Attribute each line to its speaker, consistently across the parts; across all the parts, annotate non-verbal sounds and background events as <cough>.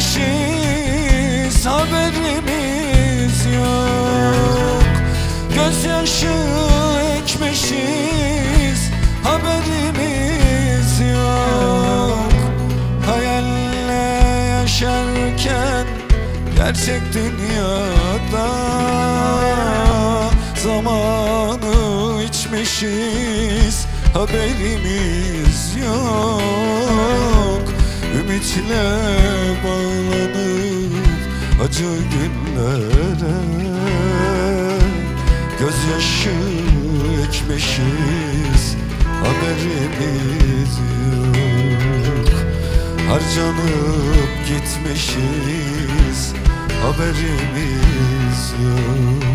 Speaker 1: ekmişiz haberimiz yok. Gözyaşı ekmişiz haberimiz yok. Hayalle yaşarken gerçek dünyada Zamanı içmişiz haberimiz yok Ümitle bağlanıp acı günlere. Gözyaşı ekmişiz haberimiz yok. Harcanıp gitmişiz haberimiz yok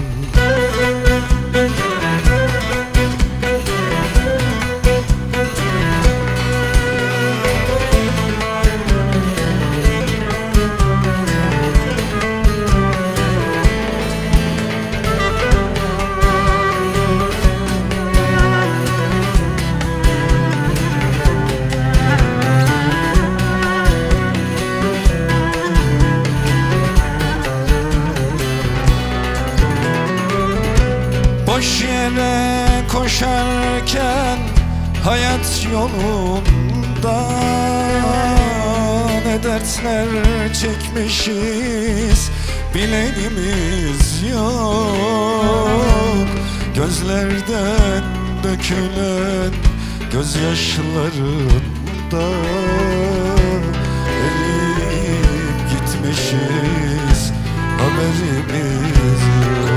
Speaker 1: hayat yolunda. Ne dertler çekmişiz bilenimiz yok. Gözlerden dökülen gözyaşlarında Eriyip gitmişiz haberimiz yok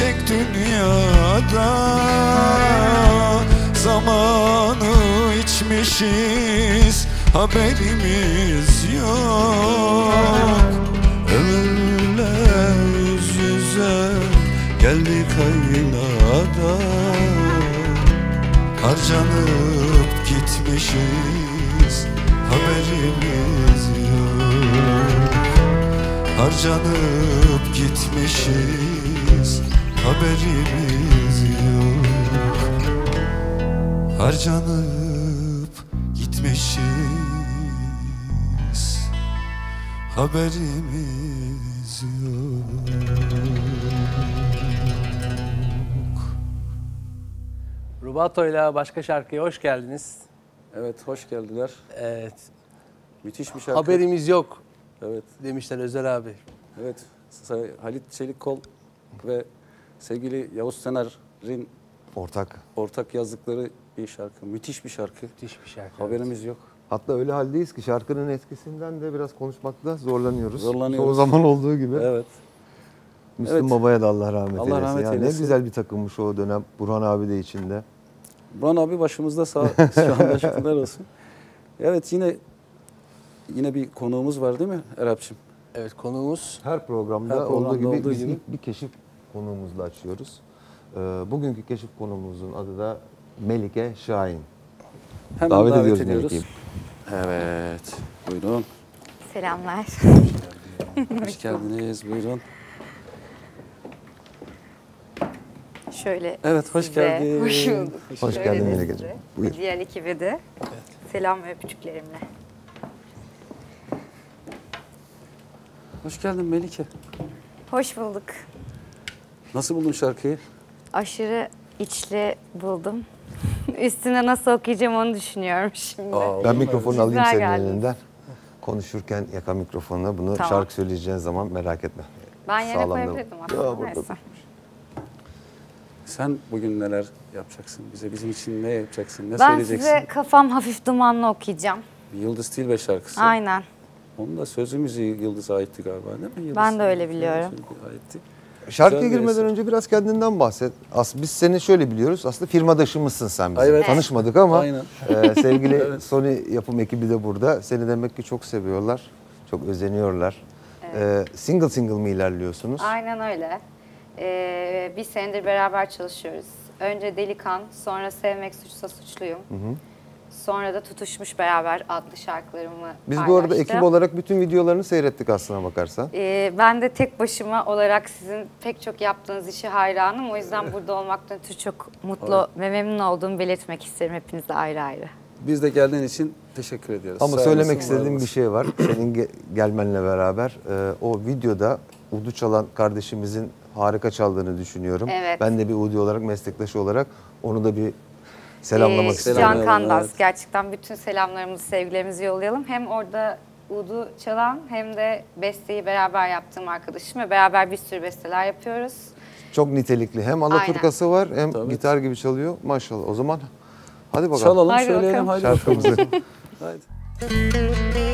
Speaker 1: gerçek dünyada. Zamanı içmişiz haberimiz yok. Ömürle yüz yüze geldik aynada Harcanıp gitmişiz haberimiz yok. Harcanıp gitmişiz haberimiz yok Harcanıp gitmişiz haberimiz yok
Speaker 2: Rubato ile başka şarkıya hoş geldiniz. Evet, hoş geldiler.
Speaker 3: Evet.
Speaker 2: Müthiş bir şarkı.
Speaker 3: Haberimiz yok
Speaker 2: Evet,
Speaker 3: demişler Özel abi.
Speaker 2: evet. Halit Çelikkol ve sevgili Yavuz Sener'in
Speaker 4: Ortak.
Speaker 2: ortak yazdıkları bir şarkı. Müthiş bir şarkı.
Speaker 3: Müthiş bir şarkı.
Speaker 2: Haberimiz yok.
Speaker 4: Hatta öyle haldeyiz ki şarkının etkisinden de biraz konuşmakta zorlanıyoruz.
Speaker 2: Zorlanıyoruz.
Speaker 4: Çoğu zaman olduğu gibi.
Speaker 2: Evet.
Speaker 4: Müslüm
Speaker 2: Evet.
Speaker 4: Baba'ya da Allah rahmet
Speaker 2: Allah
Speaker 4: eylesin.
Speaker 2: rahmet
Speaker 4: Ya
Speaker 2: eylesin.
Speaker 4: Ne güzel bir takımmış o dönem. Burhan abi de içinde.
Speaker 2: Burhan abi başımızda sağ <laughs> şu anda şükürler olsun. Evet yine yine bir konuğumuz var değil mi Erap'cığım?
Speaker 3: Evet konuğumuz
Speaker 4: Her programda,
Speaker 2: Her programda
Speaker 4: olduğu gibi
Speaker 2: olduğu gibi.
Speaker 4: bir keşif konuğumuzla açıyoruz. Ee, bugünkü keşif konuğumuzun adı da Melike Şahin.
Speaker 2: Hemen
Speaker 4: Davet
Speaker 2: davet,
Speaker 4: ediyoruz
Speaker 2: ediyoruz.
Speaker 4: Melike'yi.
Speaker 2: Evet. Buyurun.
Speaker 5: Selamlar.
Speaker 2: Hoş geldiniz. Buyurun.
Speaker 5: Şöyle
Speaker 2: Evet, hoş
Speaker 5: size
Speaker 2: geldin.
Speaker 5: Hoş bulduk.
Speaker 4: Hoş
Speaker 5: Şöyle
Speaker 4: geldin Melike'ciğim. Buyur.
Speaker 5: Diğer ekibe de selam ve öpücüklerimle.
Speaker 2: Hoş geldin Melike.
Speaker 5: Hoş bulduk.
Speaker 2: Nasıl buldun şarkıyı?
Speaker 5: Aşırı içli buldum. <laughs> Üstüne nasıl okuyacağım onu düşünüyorum şimdi.
Speaker 2: Aa,
Speaker 4: Ben mikrofonu alayım
Speaker 5: Güzel
Speaker 4: senin
Speaker 5: geldiniz.
Speaker 4: elinden. Konuşurken yaka mikrofonuna bunu
Speaker 5: Tamam.
Speaker 4: şarkı söyleyeceğin zaman merak etme.
Speaker 5: ben
Speaker 4: Sağlam
Speaker 5: koyabilirdim aslında.
Speaker 4: Ya, burada
Speaker 5: Neyse. <laughs>
Speaker 2: Sen bugün neler yapacaksın? Bize bizim için ne yapacaksın? Ne
Speaker 5: Ben
Speaker 2: söyleyeceksin?
Speaker 5: size kafam hafif dumanlı okuyacağım.
Speaker 2: Yıldız Tilbe şarkısı.
Speaker 5: Aynen.
Speaker 2: Onun da sözü müziği Yıldız'a aitti galiba değil mi? Yıldız
Speaker 5: Ben de öyle biliyorum.
Speaker 2: Aitti.
Speaker 4: Şarkıya
Speaker 2: Güzel
Speaker 4: girmeden önce biraz kendinden bahset. Aslında biz seni şöyle biliyoruz. Aslında firmadaşımızsın sen bizim.
Speaker 2: Evet.
Speaker 4: Tanışmadık ama
Speaker 2: Aynen.
Speaker 4: e, sevgili <laughs>
Speaker 2: Evet.
Speaker 4: Sony yapım ekibi de burada. Seni demek ki çok seviyorlar. Çok özeniyorlar. E, single single mi ilerliyorsunuz?
Speaker 5: Aynen öyle. Ee, bir senedir beraber çalışıyoruz. Önce Delikan, sonra Sevmek Suçsa Suçluyum. Sonra da Tutuşmuş Beraber adlı şarkılarımı
Speaker 4: Biz bu arada
Speaker 5: paylaştım.
Speaker 4: ekip olarak bütün videolarını seyrettik aslına bakarsan.
Speaker 5: Ee, ben de tek başıma olarak sizin pek çok yaptığınız işe hayranım. O yüzden <laughs> burada olmaktan ötürü çok mutlu ve memnun olduğumu belirtmek isterim hepinize ayrı ayrı.
Speaker 2: Biz de geldiğin için teşekkür ediyoruz.
Speaker 4: Ama
Speaker 2: Sağ
Speaker 4: söylemek istediğim bir şey var. <clears throat> Senin ge- gelmenle beraber e, o videoda udu çalan kardeşimizin harika çaldığını düşünüyorum.
Speaker 5: Evet.
Speaker 4: Ben de bir udi olarak, meslektaş olarak onu da bir selamlamak
Speaker 5: Ee,
Speaker 4: istiyorum.
Speaker 5: Can Kandas
Speaker 2: evet.
Speaker 5: gerçekten bütün selamlarımızı, sevgilerimizi yollayalım. Hem orada Udu çalan hem de besteyi beraber yaptığım arkadaşım ve beraber bir sürü besteler yapıyoruz.
Speaker 4: Çok nitelikli. Hem alaturkası var hem
Speaker 2: Tabii.
Speaker 4: gitar gibi çalıyor. Maşallah. O zaman hadi bakalım.
Speaker 2: Çalalım,
Speaker 5: Haydi
Speaker 2: söyleyelim.
Speaker 5: bakalım.
Speaker 2: Haydi
Speaker 4: Şarkımızı. <laughs>
Speaker 2: bakalım.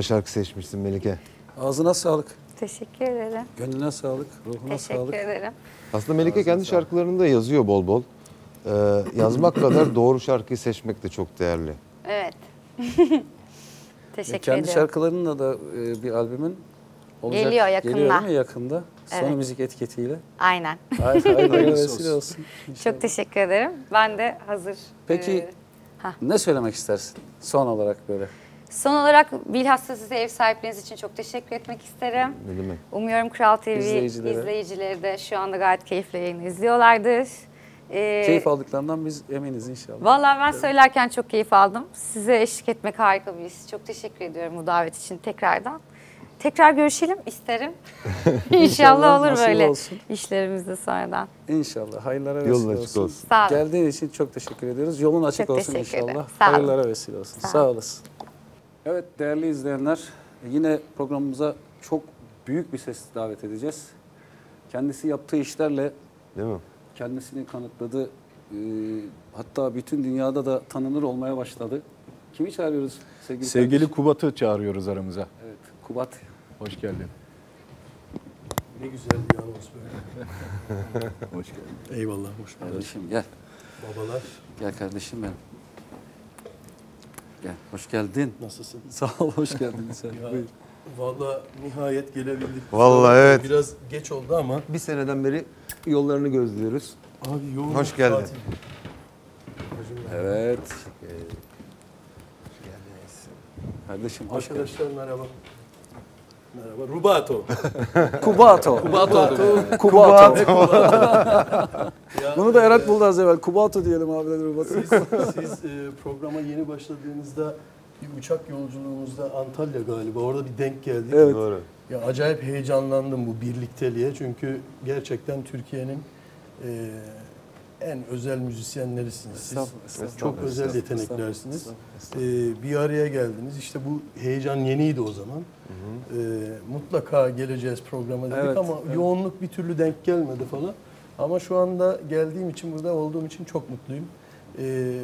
Speaker 4: Güzel şarkı seçmişsin Melike.
Speaker 2: Ağzına sağlık,
Speaker 5: Teşekkür ederim.
Speaker 2: gönlüne sağlık, ruhuna
Speaker 5: Teşekkür
Speaker 2: sağlık.
Speaker 5: ederim.
Speaker 4: Aslında Melike kendi şarkılarını da yazıyor bol bol. Ee, yazmak <clears throat> kadar doğru şarkıyı seçmek de çok değerli.
Speaker 5: Evet. <laughs> Teşekkür
Speaker 2: Kendi
Speaker 5: ederim.
Speaker 2: şarkılarınla da e, bir albümün olacak.
Speaker 5: Geliyor yakında.
Speaker 2: Geliyor değil mi yakında?
Speaker 5: Evet.
Speaker 2: Müzik etiketiyle.
Speaker 5: Aynen.
Speaker 2: Hayırlı <laughs> hayırlı vesile olsun. İnşallah.
Speaker 5: Çok teşekkür ederim. Ben de hazır.
Speaker 2: Peki
Speaker 5: e,
Speaker 2: ne söylemek istersin son olarak böyle?
Speaker 5: Son olarak bilhassa size ev sahipliğiniz için çok teşekkür etmek isterim.
Speaker 4: Ne demek?
Speaker 5: Umuyorum Kral TV izleyicileri de şu anda gayet keyifle yayını izliyorlardır. Ee,
Speaker 2: Keyif aldıklarından biz eminiz inşallah.
Speaker 5: Vallahi ben söylerken çok keyif aldım. Size eşlik etmek harika bir his. Çok teşekkür ediyorum bu davet için tekrardan. Tekrar görüşelim isterim. <laughs> İnşallah
Speaker 2: İnşallah,
Speaker 5: olur böyle
Speaker 2: olsun.
Speaker 5: işlerimizde sonradan.
Speaker 2: İnşallah. Hayırlara vesile
Speaker 4: Yolun açık
Speaker 2: olsun.
Speaker 4: olsun.
Speaker 5: Sağ olun.
Speaker 2: Geldiğin için çok teşekkür ediyoruz. Yolun açık
Speaker 5: Çok
Speaker 2: olsun
Speaker 5: teşekkür ederim.
Speaker 2: inşallah.
Speaker 5: Sağ olun.
Speaker 2: Hayırlara vesile olsun.
Speaker 5: Sağ
Speaker 2: Sağ, olasın. Evet değerli izleyenler yine programımıza çok büyük bir ses davet edeceğiz. Kendisi yaptığı işlerle
Speaker 4: Değil mi?
Speaker 2: kendisini kanıtladı. Ee, hatta bütün dünyada da tanınır olmaya başladı. Kimi çağırıyoruz sevgili
Speaker 6: Sevgili
Speaker 2: kardeşim?
Speaker 6: Kubat'ı çağırıyoruz aramıza.
Speaker 2: Evet, Kubat.
Speaker 6: Hoş geldin.
Speaker 7: Ne güzel bir anons böyle. <laughs>
Speaker 6: Hoş geldin.
Speaker 7: Eyvallah, hoş bulduk.
Speaker 2: Kardeşim gel.
Speaker 7: Babalar,
Speaker 2: Gel kardeşim benim. Gel. Hoş geldin.
Speaker 7: nasılsın? <laughs>
Speaker 2: Sağ ol. Hoş geldin sen.
Speaker 7: Ya,
Speaker 2: Buyur.
Speaker 7: Vallahi nihayet gelebildik.
Speaker 4: Vallahi evet.
Speaker 7: Biraz geç oldu ama.
Speaker 4: Bir seneden beri yollarını gözlüyoruz.
Speaker 7: Abi yoğun
Speaker 4: Hoş geldin.
Speaker 7: tatil.
Speaker 2: Evet. Kardeşim hoş geldin.
Speaker 7: Arkadaşlar merhaba. Merhaba. Rubato. <laughs>
Speaker 2: Kubato.
Speaker 7: Kubato.
Speaker 2: Kubato. <laughs>
Speaker 7: Ya,
Speaker 2: Bunu da Erat
Speaker 7: e,
Speaker 2: buldu az evvel. Kubato diyelim abiler Kubato.
Speaker 7: Siz, siz e, programa yeni başladığınızda bir uçak yolculuğumuzda Antalya galiba orada bir denk geldik.
Speaker 2: Evet.
Speaker 4: Doğru.
Speaker 7: Ya acayip heyecanlandım bu birlikteliğe çünkü gerçekten Türkiye'nin e, en özel müzisyenlerisiniz siz.
Speaker 2: Estağfurullah, estağfurullah.
Speaker 7: Çok özel yeteneklersiniz.
Speaker 2: estağfurullah,
Speaker 7: E, bir araya geldiniz. İşte bu heyecan yeniydi o zaman. E, mutlaka geleceğiz programa dedik
Speaker 2: Evet,
Speaker 7: ama
Speaker 2: evet.
Speaker 7: yoğunluk bir türlü denk gelmedi falan. Ama şu anda geldiğim için burada olduğum için çok mutluyum.
Speaker 8: Ee,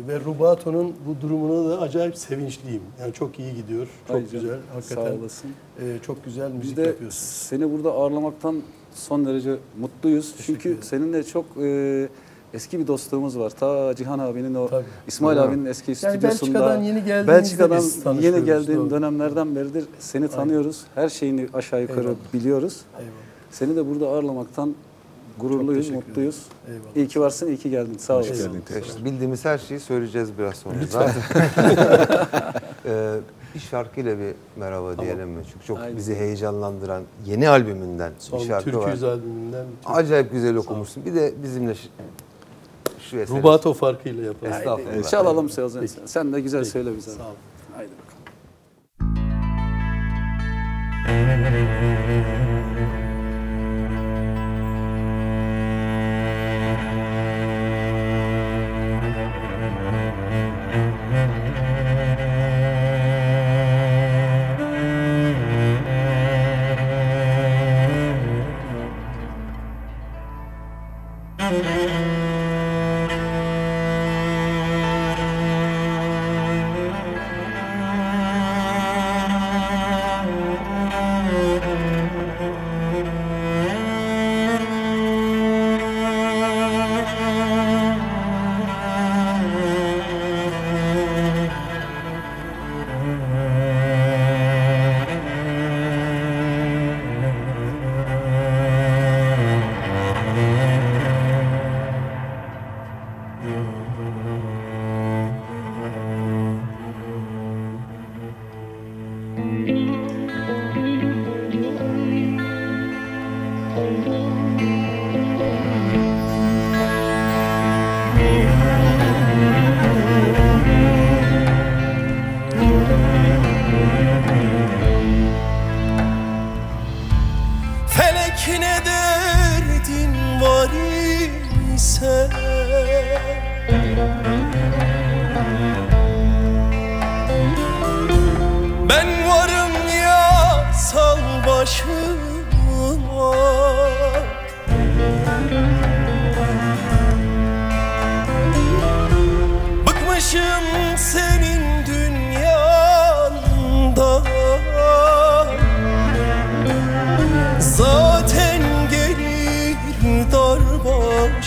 Speaker 8: ve Rubato'nun bu durumuna da acayip sevinçliyim. Yani çok iyi gidiyor. Çok
Speaker 2: Ay canım,
Speaker 8: güzel. Hakikaten
Speaker 2: Sağ olasın.
Speaker 8: e, çok güzel
Speaker 2: Biz
Speaker 8: müzik
Speaker 2: de
Speaker 8: yapıyorsun.
Speaker 2: seni burada ağırlamaktan son derece mutluyuz. Çünkü
Speaker 8: ederim.
Speaker 2: seninle çok e, eski bir dostluğumuz var. Ta Cihan abinin o
Speaker 8: Tabii.
Speaker 2: İsmail
Speaker 4: mi?
Speaker 2: abinin eski
Speaker 8: Yani
Speaker 2: stüdyosunda.
Speaker 8: Belçika'dan yeni geldiğinizde
Speaker 2: Belçika'dan
Speaker 8: biz
Speaker 2: yeni geldiğin
Speaker 8: doğru.
Speaker 2: dönemlerden beridir seni tanıyoruz. Her şeyini aşağı yukarı
Speaker 8: Eyvallah.
Speaker 2: biliyoruz.
Speaker 8: Eyvallah.
Speaker 2: Seni de burada ağırlamaktan gururluyuz, mutluyuz.
Speaker 8: Eyvallah.
Speaker 2: İyi ki varsın, iyi ki geldin. Sağ olasın.
Speaker 6: geldin.
Speaker 4: İşte bildiğimiz her şeyi söyleyeceğiz biraz sonra. Lütfen. <laughs> ee, bir şarkıyla bir merhaba diyelim mi? Çünkü çok
Speaker 2: Aynen.
Speaker 4: bizi heyecanlandıran yeni albümünden
Speaker 8: Son
Speaker 4: bir şarkı
Speaker 8: Türküyüz
Speaker 4: var.
Speaker 8: albümünden. bir türkü.
Speaker 4: Acayip güzel okumuşsun. Bir de bizimle şu, eseri.
Speaker 8: Rubato farkıyla yapalım.
Speaker 4: Estağfurullah.
Speaker 2: Çalalım sözünü.
Speaker 8: Peki.
Speaker 2: Sen de güzel
Speaker 8: Peki.
Speaker 2: söyle bize.
Speaker 8: Sağ ol.
Speaker 2: Haydi bakalım. <laughs>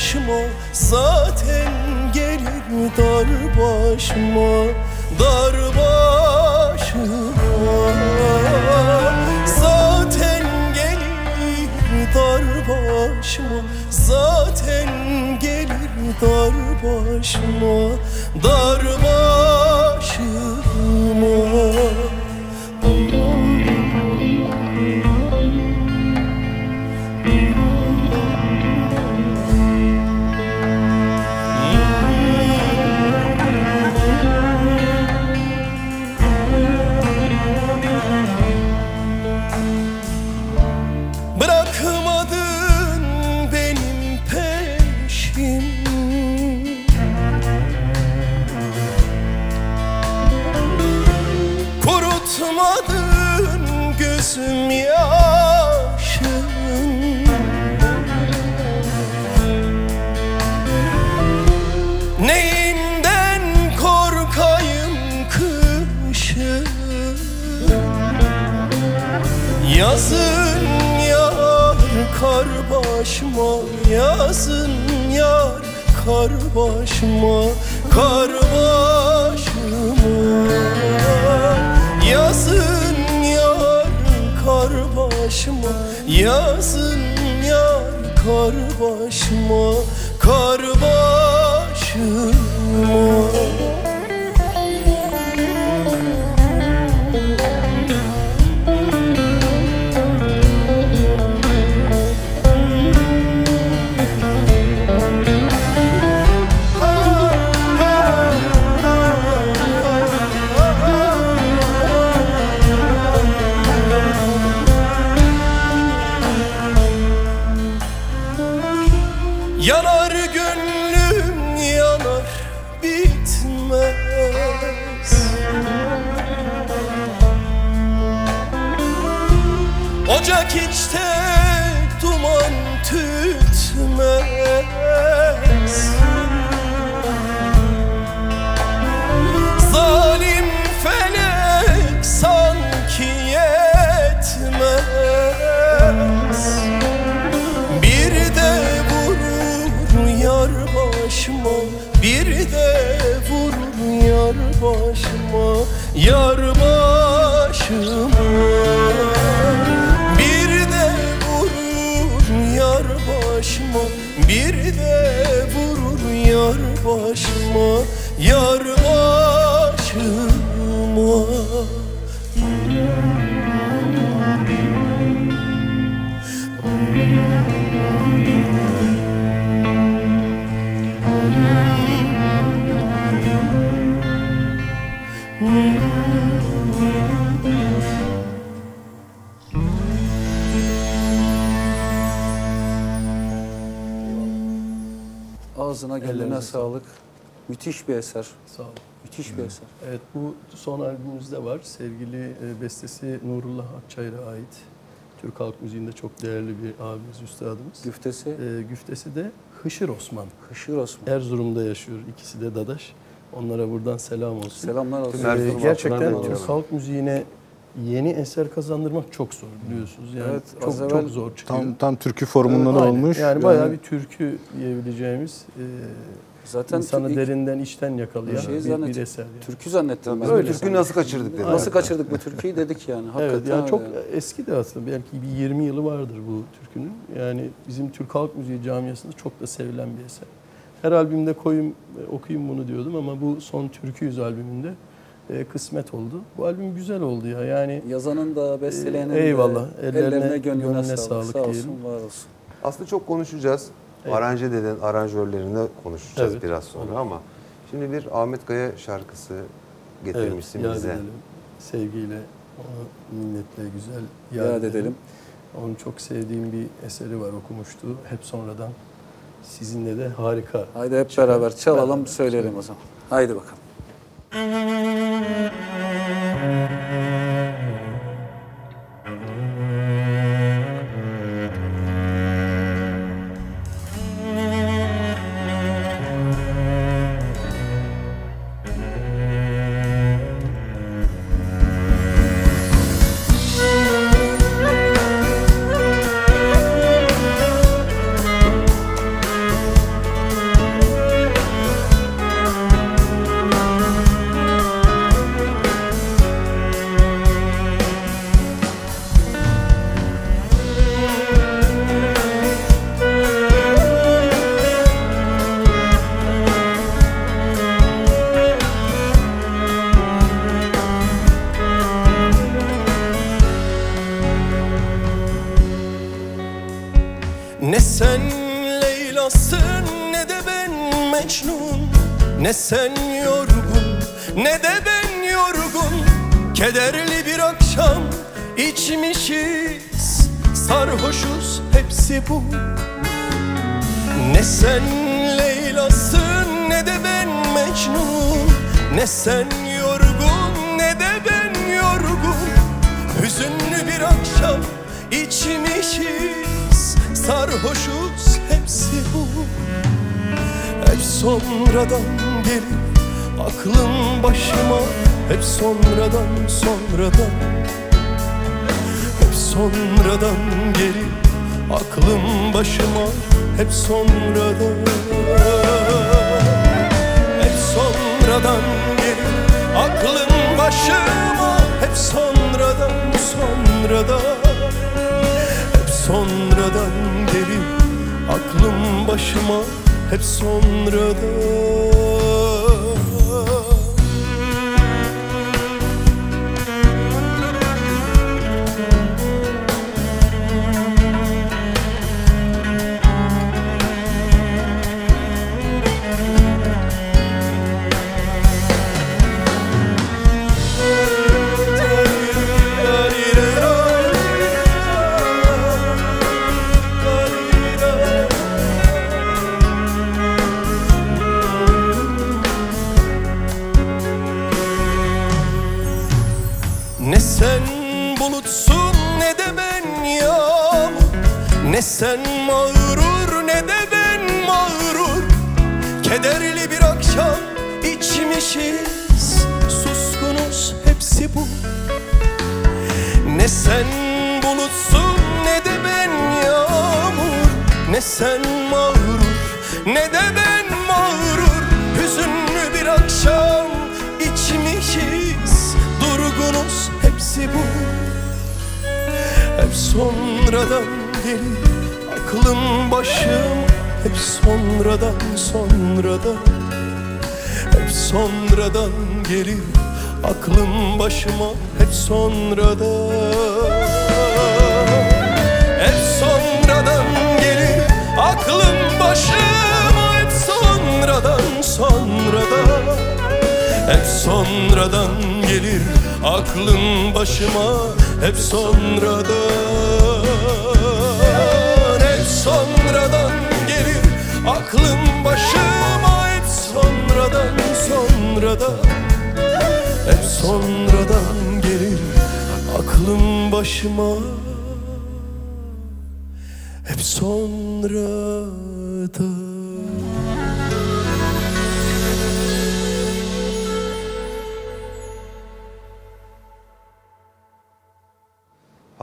Speaker 7: başıma Zaten gelir dar başıma Dar başıma. Zaten gelir dar başıma Zaten gelir dar başıma Dar başıma Yazın yar kar başıma Kar başıma. Yazın yar kar başıma Yazın yar kar başıma Kar başıma
Speaker 9: Ellerinize
Speaker 2: sağlık. Müthiş bir eser.
Speaker 9: Sağ olun.
Speaker 2: Müthiş bir eser.
Speaker 9: Evet bu son albümümüzde var. Sevgili e, bestesi Nurullah Akçayır'a ait. Türk halk müziğinde çok değerli bir abimiz, üstadımız.
Speaker 2: Güftesi
Speaker 9: E, güftesi de Hışır Osman.
Speaker 2: Hışır Osman.
Speaker 9: Erzurum'da yaşıyor. İkisi de dadaş. Onlara buradan selam olsun.
Speaker 2: Selamlar olsun.
Speaker 9: Ee, gerçekten Türk halk müziğine yeni eser kazandırmak çok zor biliyorsunuz. Yani
Speaker 2: Evet,
Speaker 9: çok
Speaker 2: evvel
Speaker 9: çok zor çıkıyor.
Speaker 6: Tam tam türkü formunda da
Speaker 9: Aynen.
Speaker 6: olmuş.
Speaker 9: Yani bayağı bir türkü diyebileceğimiz, e,
Speaker 2: Zaten
Speaker 9: insanı
Speaker 2: ilk
Speaker 9: derinden içten yakalayan
Speaker 2: Şey
Speaker 9: bir,
Speaker 2: zannettim.
Speaker 9: bir eser. Yani.
Speaker 2: türkü zannettim ben. Öyle
Speaker 4: türküyü nasıl kaçırdık dedik.
Speaker 2: Nasıl kaçırdık bu türküyü dedik yani. Hakikaten
Speaker 9: Evet yani çok
Speaker 2: öyle.
Speaker 9: eski de aslında belki bir 20 yılı vardır bu türkünün. Yani bizim Türk halk müziği camiasında çok da sevilen bir eser. Her albümde koyayım e, okuyayım bunu diyordum ama bu son Türküyüz albümünde e, kısmet oldu. Bu albüm güzel oldu ya. Yani
Speaker 2: Yazanın da besteleyenin de
Speaker 9: Eyvallah.
Speaker 2: ellerine,
Speaker 9: Ellerine,
Speaker 2: gönlüne,
Speaker 9: gönlüne
Speaker 2: sağlık.
Speaker 9: sağlık
Speaker 2: Sağ olsun,
Speaker 9: diyelim.
Speaker 2: var olsun.
Speaker 4: Aslında çok konuşacağız.
Speaker 9: Evet.
Speaker 4: Aranje deden aranjörlerini konuşacağız
Speaker 9: Evet,
Speaker 4: biraz sonra
Speaker 9: olur.
Speaker 4: ama şimdi bir Ahmet Kaya şarkısı getirmişsin
Speaker 9: yad
Speaker 4: bize.
Speaker 9: edelim. Sevgiyle, onu minnetle güzel
Speaker 2: Yad edelim.
Speaker 9: Onun çok sevdiğim bir eseri var okumuştu. Hep sonradan sizinle de harika.
Speaker 2: Haydi hep
Speaker 9: Çıkar.
Speaker 2: beraber çalalım,
Speaker 9: Beraber
Speaker 2: söyleyelim o zaman. Haydi bakalım.
Speaker 7: Hüzünlü bir akşam içmişiz. Sarhoşuz hepsi bu. Hep sonradan gelir aklım başıma. Hep sonradan sonradan. Hep sonradan gelir aklım başıma. Hep sonradan. Hep sonradan gelir aklım başıma Hep sonradan sonradan Hep sonradan gelir aklım başıma Hep sonradan sen mağrur ne de ben mağrur. Kederli bir akşam içmişiz. Suskunuz hepsi bu. Ne sen bulutsun ne de ben yağmur. Ne sen mağrur ne de ben mağrur. Hüzünlü bir akşam içmişiz. Durgunuz hepsi bu.
Speaker 10: Hep sonradan gelir. Aklım başım hep sonradan sonradan Hep sonradan gelir. Aklım başıma hep sonradan Hep sonradan gelir. Aklım başıma hep sonradan sonradan Hep sonradan gelir. Aklım başıma hep sonradan sonradan gelir. Aklım başıma hep sonradan sonradan hep sonradan gelir. Aklım başıma Hep sonradan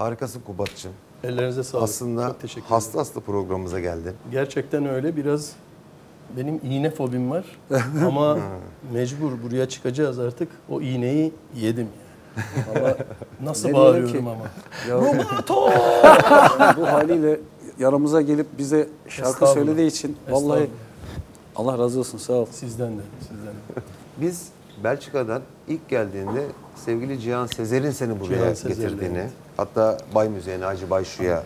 Speaker 4: Harikasın Kubat'cığım.
Speaker 7: Ellerinize sağlık.
Speaker 4: Aslında
Speaker 7: Çok teşekkür
Speaker 4: hasta
Speaker 7: ederim.
Speaker 4: hasta programımıza geldin.
Speaker 7: Gerçekten öyle. Biraz benim iğne fobim var. <laughs> Ama mecbur buraya çıkacağız artık. O iğneyi yedim. Ama nasıl
Speaker 2: Ne
Speaker 7: bağırıyorum ama. Roboto!
Speaker 2: bu haliyle yaramıza gelip bize şarkı söylediği için vallahi. Allah razı olsun sağ ol.
Speaker 7: Sizden de, sizden de.
Speaker 4: Biz Belçika'dan ilk geldiğinde sevgili Cihan Sezer'in seni buraya
Speaker 7: Cihan Sezer'le,
Speaker 4: getirdiğini,
Speaker 7: evet.
Speaker 4: hatta Bay Müzey'e, Naci Bayşu'ya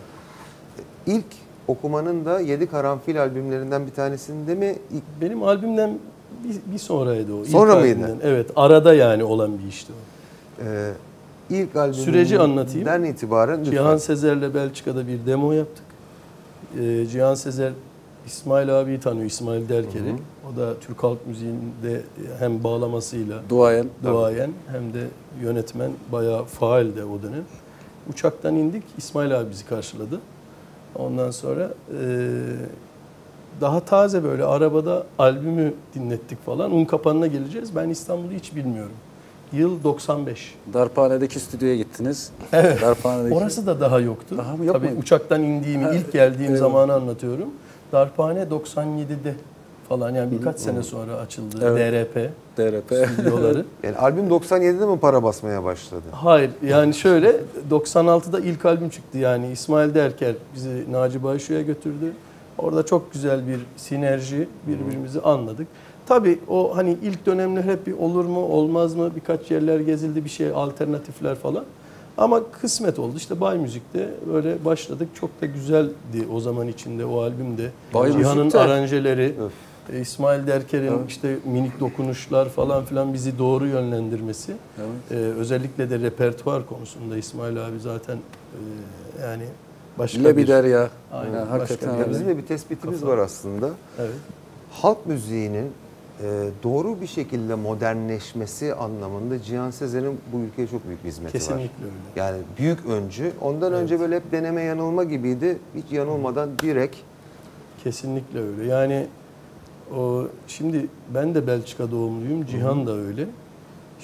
Speaker 4: ilk okumanın da Yedi Karanfil albümlerinden bir tanesinde mi? İlk,
Speaker 7: Benim albümden bir, bir sonraydı o. İlk
Speaker 4: Sonra mıydı?
Speaker 7: albümden. Evet, arada yani olan bir işti o.
Speaker 4: e, ilk albümünden
Speaker 7: Süreci anlatayım.
Speaker 4: itibaren lütfen.
Speaker 7: Cihan Sezer'le Belçika'da bir demo yaptık. Ee, Cihan Sezer İsmail abiyi tanıyor, İsmail Derker'i. O da Türk halk müziğinde hem bağlamasıyla
Speaker 2: Duayen.
Speaker 7: duayen hem de yönetmen bayağı faal de o dönem. Uçaktan indik, İsmail abi bizi karşıladı. Ondan sonra eee, daha taze böyle arabada albümü dinlettik falan. Un kapanına geleceğiz. Ben İstanbul'u hiç bilmiyorum. Yıl 95.
Speaker 2: Darphane'deki stüdyoya gittiniz. <laughs> Evet. Darphane'deki.
Speaker 7: Orası da daha yoktu.
Speaker 2: Daha mı yok
Speaker 7: Tabii
Speaker 2: muydu?
Speaker 7: uçaktan indiğimi,
Speaker 2: Ha,
Speaker 7: ilk geldiğim
Speaker 2: evet.
Speaker 7: zamanı anlatıyorum. Darphane 97'de falan yani birkaç sene sonra açıldı
Speaker 2: Evet.
Speaker 7: DRP
Speaker 2: DRP.
Speaker 7: stüdyoları. <laughs>
Speaker 4: Yani albüm 97'de mi para basmaya başladı?
Speaker 7: Hayır yani şöyle 96'da ilk albüm çıktı yani İsmail Derker bizi Naci Bayşu'ya götürdü. Orada çok güzel bir sinerji birbirimizi anladık. Tabii o hani ilk dönemler hep bir olur mu olmaz mı birkaç yerler gezildi bir şey alternatifler falan. Ama kısmet oldu işte Bay Müzik'te böyle başladık. Çok da güzeldi o zaman içinde o albümde.
Speaker 2: Bay
Speaker 7: Cihan'ın
Speaker 2: Müzik'te-
Speaker 7: aranjeleri,
Speaker 4: Öf.
Speaker 7: e, İsmail Derker'in işte minik dokunuşlar falan filan bizi doğru yönlendirmesi. Ee, özellikle de repertuar konusunda İsmail abi zaten e, yani başka
Speaker 2: Ne
Speaker 7: bir...
Speaker 2: bir der ya.
Speaker 7: Aynen,
Speaker 2: Ya,
Speaker 7: başka
Speaker 2: hakikaten
Speaker 7: bir-
Speaker 4: bizim de bir tespitimiz
Speaker 7: Kafa.
Speaker 4: var aslında.
Speaker 7: Evet.
Speaker 4: Halk müziğinin doğru bir şekilde modernleşmesi anlamında Cihan Sezer'in bu ülkeye çok büyük bir hizmeti var.
Speaker 7: Kesinlikle öyle.
Speaker 4: Yani büyük öncü. Ondan önce böyle hep deneme yanılma gibiydi. Hiç yanılmadan direkt
Speaker 7: Kesinlikle öyle. Yani o şimdi ben de Belçika doğumluyum. Cihan da öyle.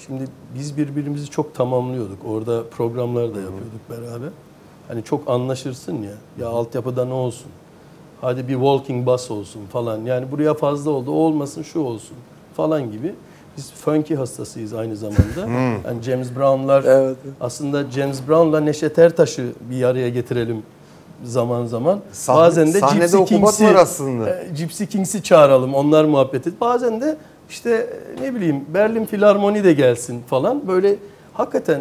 Speaker 7: Şimdi biz birbirimizi çok tamamlıyorduk. Orada programlar da yapıyorduk beraber. Hani çok anlaşırsın ya. Ya altyapıda ne olsun? Hadi bir walking bus olsun falan. Yani buraya fazla oldu. O olmasın şu olsun falan gibi. Biz funky hastasıyız aynı zamanda. <laughs> Yani James Brown'lar
Speaker 2: Evet.
Speaker 7: aslında James Brown'la Neşet Ertaş'ı bir araya getirelim zaman zaman.
Speaker 4: Sahne-
Speaker 7: Bazen de Gypsy Kings'i
Speaker 4: var aslında.
Speaker 7: e, Gypsy Kings'i çağıralım, onlar muhabbet et. Bazen de işte e, ne bileyim Berlin Filarmoni de gelsin falan. Böyle hakikaten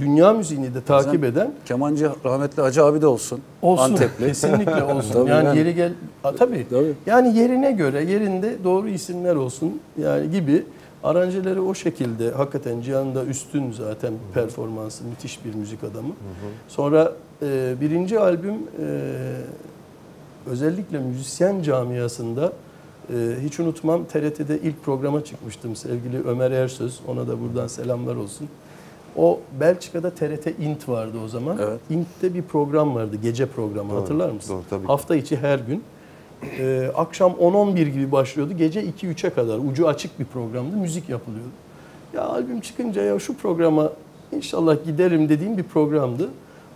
Speaker 7: dünya müziğini de takip
Speaker 2: Bazen-
Speaker 7: eden
Speaker 2: Kemancı rahmetli Hacı abi de olsun.
Speaker 7: olsun.
Speaker 2: Antepli.
Speaker 7: Kesinlikle <laughs> olsun.
Speaker 2: Tabii
Speaker 7: yani,
Speaker 2: yani.
Speaker 7: yeri gel A, tabii.
Speaker 2: Tabii.
Speaker 7: Yani yerine göre yerinde doğru isimler olsun yani gibi aranjeleri o şekilde hakikaten Cihan da üstün zaten performansı müthiş bir müzik adamı. Sonra e, birinci albüm e, özellikle müzisyen camiasında e, hiç unutmam TRT'de ilk programa çıkmıştım sevgili Ömer Ersöz ona da buradan selamlar olsun. O Belçika'da TRT Int vardı o zaman.
Speaker 2: Evet.
Speaker 7: Int'te bir program vardı gece programı
Speaker 4: Doğru,
Speaker 7: hatırlar mısın?
Speaker 4: doğru, tabii.
Speaker 7: Hafta içi her gün. Ee, akşam 10-11 gibi başlıyordu. Gece 2-3'e kadar ucu açık bir programdı. Müzik yapılıyordu. Ya albüm çıkınca ya şu programa inşallah giderim dediğim bir programdı.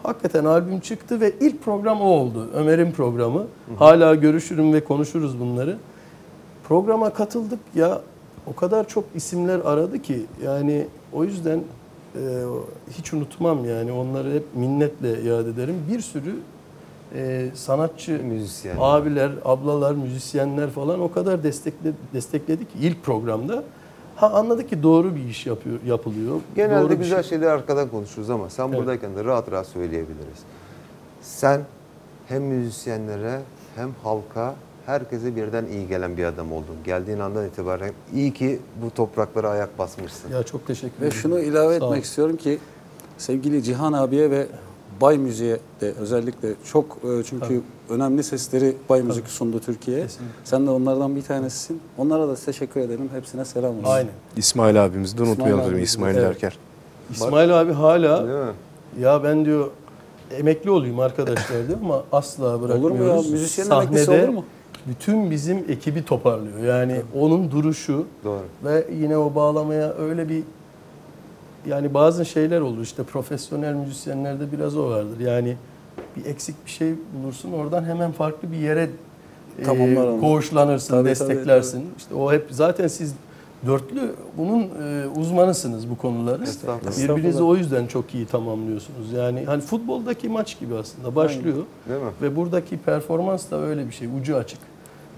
Speaker 7: Hakikaten albüm çıktı ve ilk program o oldu. Ömer'in programı. Hala görüşürüm ve konuşuruz bunları. Programa katıldık ya o kadar çok isimler aradı ki yani o yüzden e, hiç unutmam yani onları hep minnetle yad ederim. Bir sürü e, sanatçı
Speaker 4: Müzisyen.
Speaker 7: abiler, ablalar, müzisyenler falan o kadar destekle, destekledi ki ilk programda. Ha anladık ki doğru bir iş yapıyor, yapılıyor.
Speaker 4: Genelde
Speaker 7: doğru
Speaker 4: güzel
Speaker 7: şey-
Speaker 4: şeyler arkadan konuşuruz ama sen
Speaker 7: Evet.
Speaker 4: buradayken de rahat rahat söyleyebiliriz. Sen hem müzisyenlere hem halka herkese birden iyi gelen bir adam oldun. Geldiğin andan itibaren iyi ki bu topraklara ayak basmışsın.
Speaker 7: Ya çok teşekkür
Speaker 2: Ve
Speaker 7: ederim.
Speaker 2: şunu ilave
Speaker 7: Sağ ol.
Speaker 2: etmek istiyorum ki sevgili Cihan abiye ve Bay Müziğe de özellikle çok e, çünkü
Speaker 7: Tabii.
Speaker 2: önemli sesleri Bay Müzik sundu Türkiye'ye. Sen de onlardan bir tanesisin. Onlara da teşekkür edelim. Hepsine selam olsun.
Speaker 7: Aynen.
Speaker 6: İsmail abimizi de unutmayalım
Speaker 2: İsmail
Speaker 6: tabii. İsmail
Speaker 7: evet.
Speaker 6: Erker.
Speaker 7: İsmail abi hala
Speaker 4: Değil mi?
Speaker 7: ya ben diyor emekli olayım arkadaşlar diyor ama asla bırakmıyoruz.
Speaker 2: Olur mu ya? Müzisyenin emeklisi olur mu?
Speaker 7: Bütün bizim ekibi toparlıyor. Yani onun duruşu
Speaker 4: Doğru.
Speaker 7: ve yine o bağlamaya öyle bir yani bazı şeyler olur işte profesyonel müzisyenlerde biraz o vardır. Yani bir eksik bir şey bulursun oradan hemen farklı bir yere e,
Speaker 2: Tamamlar onu.
Speaker 7: koğuşlanırsın,
Speaker 2: Tabii,
Speaker 7: desteklersin. İşte o hep zaten siz dörtlü bunun e, uzmanısınız bu konuları. Birbirinizi o yüzden çok iyi tamamlıyorsunuz. Yani hani futboldaki maç gibi aslında başlıyor
Speaker 4: Değil mi?
Speaker 7: ve buradaki performans da öyle bir şey ucu açık.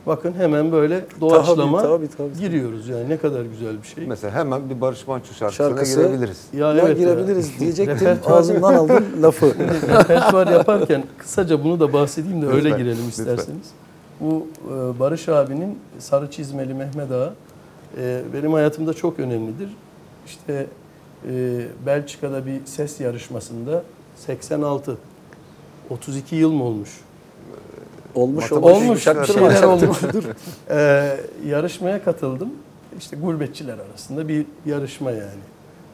Speaker 7: Bakın hemen böyle doğaçlama
Speaker 2: tabii, tabii.
Speaker 7: giriyoruz yani ne kadar güzel bir şey.
Speaker 4: Mesela hemen bir Barış Manço şarkısına
Speaker 2: Şarkısı-
Speaker 4: girebiliriz.
Speaker 7: Ya
Speaker 2: Ya
Speaker 7: evet ya.
Speaker 2: girebiliriz diyecektim. <laughs>
Speaker 7: Repertuar-
Speaker 2: Ağzımdan aldım lafı. <laughs>
Speaker 7: repertuar yaparken kısaca bunu da bahsedeyim de öyle
Speaker 4: Lütfen,
Speaker 7: girelim
Speaker 4: lütfen.
Speaker 7: isterseniz. Bu e, Barış abinin Sarı Çizmeli Mehmet Ağa e, benim hayatımda çok önemlidir. İşte e, Belçika'da bir ses yarışmasında 86 32 yıl mı olmuş?
Speaker 2: Olmuş olmuş.
Speaker 7: Olmuş bir
Speaker 2: Çaktırma,
Speaker 7: şeyler
Speaker 2: çaktırma.
Speaker 7: olmuş. <laughs> Ee, yarışmaya katıldım. İşte gurbetçiler arasında bir yarışma yani.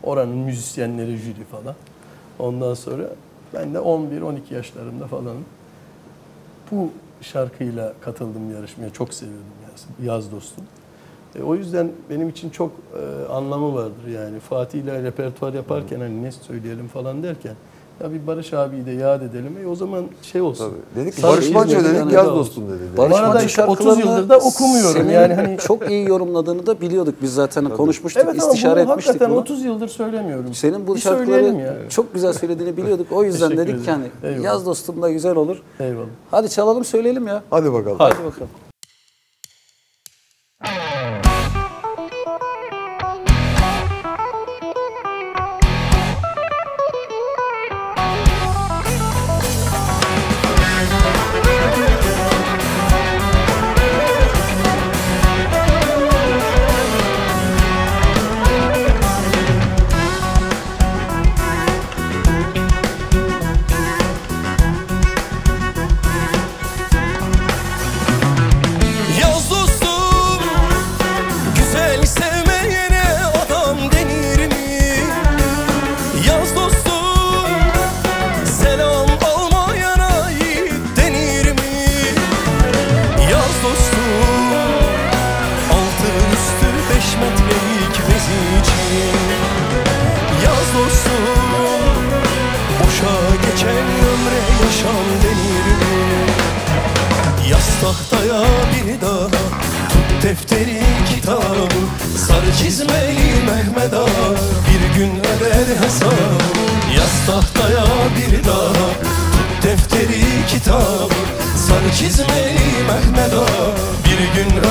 Speaker 7: Oranın müzisyenleri jüri falan. Ondan sonra ben de 11-12 yaşlarımda falanım. Bu şarkıyla katıldım yarışmaya. Çok seviyordum Yaz, Yaz Dostum. E, o yüzden benim için çok e, anlamı vardır yani. Fatih ile repertuar yaparken hani ne söyleyelim falan derken ya bir Barış abiyi de yad edelim. E, o zaman şey olsun.
Speaker 4: Tabii. Dedik ki Barış Manço dedik yaz dostum dedi.
Speaker 2: Barış
Speaker 7: Bu arada
Speaker 2: Manço
Speaker 7: işte 30
Speaker 2: şarkılarını
Speaker 7: yıldır da okumuyorum.
Speaker 2: senin
Speaker 7: Yani hani-
Speaker 2: çok iyi yorumladığını da biliyorduk biz zaten konuşmuştuk,
Speaker 7: Evet
Speaker 2: istişare
Speaker 7: bunu
Speaker 2: etmiştik
Speaker 7: hakikaten
Speaker 2: bunu.
Speaker 7: 30 yıldır söylemiyorum.
Speaker 2: Senin bu
Speaker 7: Bir
Speaker 2: şarkıları çok güzel söylediğini biliyorduk. O yüzden dedik ki hani.
Speaker 7: Eyvallah.
Speaker 2: yaz dostum da güzel olur.
Speaker 7: Eyvallah.
Speaker 2: Hadi çalalım söyleyelim ya.
Speaker 4: Hadi bakalım.
Speaker 7: Hadi.
Speaker 2: Hadi bakalım.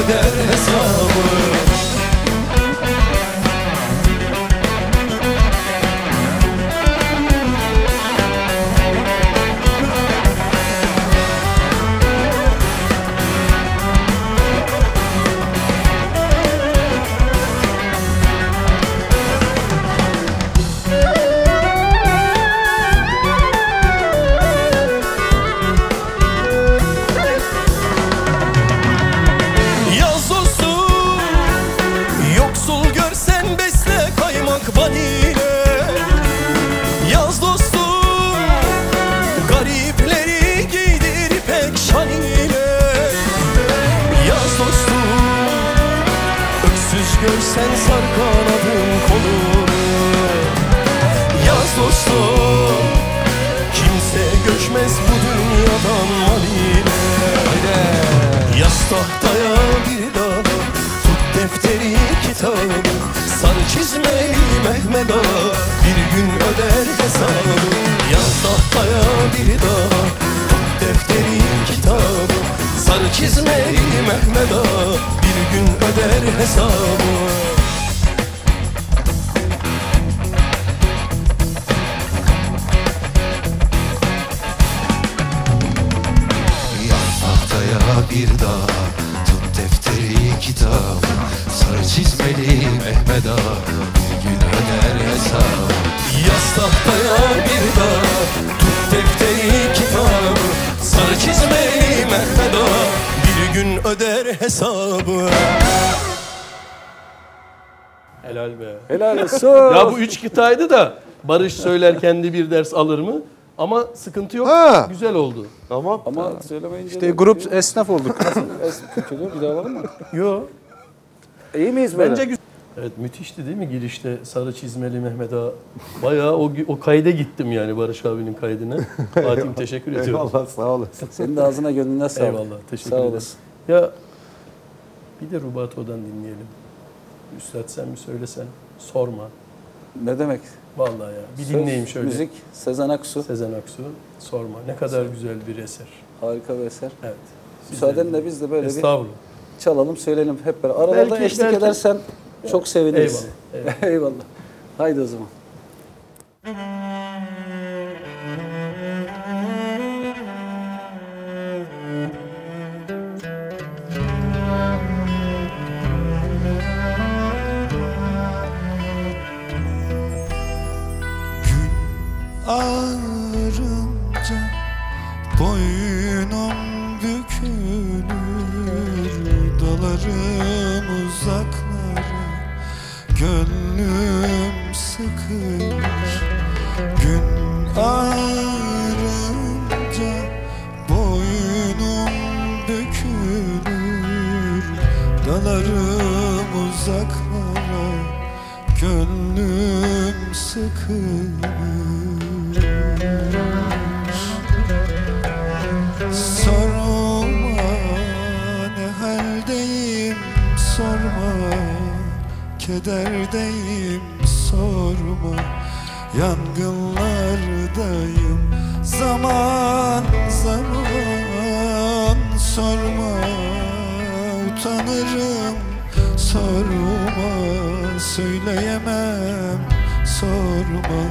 Speaker 10: Öder hesabı
Speaker 7: be.
Speaker 2: Helal <laughs> olsun.
Speaker 7: Ya bu üç kıtaydı da Barış söylerken de bir ders alır mı? Ama sıkıntı yok.
Speaker 4: Ha.
Speaker 7: Güzel oldu.
Speaker 4: Tamam.
Speaker 2: Ama söylemeyince
Speaker 3: İşte
Speaker 2: de-
Speaker 3: grup esnaf olduk. <laughs>
Speaker 2: Nasıl es- kötü bir daha alalım mı?
Speaker 7: Yo.
Speaker 2: İyi miyiz böyle?
Speaker 7: Bence güzel. Evet müthişti değil mi girişte sarı çizmeli Mehmet Ağa. Bayağı o, o kayda gittim yani Barış abinin kaydına. <laughs> Fatih'im teşekkür ediyorum.
Speaker 4: Eyvallah sağ olasın.
Speaker 2: Senin de ağzına gönlüne sağlık.
Speaker 7: Eyvallah teşekkür
Speaker 2: Sağ
Speaker 7: ederim.
Speaker 2: olasın.
Speaker 7: Ya bir de Rubato'dan dinleyelim. Üstad sen mi söylesen? Sorma.
Speaker 2: Ne demek?
Speaker 7: Vallahi ya. Bir
Speaker 2: Söz,
Speaker 7: dinleyeyim şöyle.
Speaker 2: Müzik, Sezen Aksu.
Speaker 7: Sezen Aksu. Sorma. Ne kadar güzel bir eser.
Speaker 2: Harika bir eser.
Speaker 7: Evet.
Speaker 2: Müsaadenle biz de böyle bir çalalım, söyleyelim hep beraber. Aralarda
Speaker 7: Belki-
Speaker 2: eşlik
Speaker 7: belki-
Speaker 2: edersen çok seviniriz.
Speaker 7: Eyvallah. eyvallah. <laughs>
Speaker 2: Eyvallah. Haydi o zaman.
Speaker 1: Ağrınca <laughs> sıkılır Sorma ne haldeyim sorma. Kederdeyim sorma. Yangınlardayım zaman zaman. Sorma utanırım. Sorma Söyleyemem sorma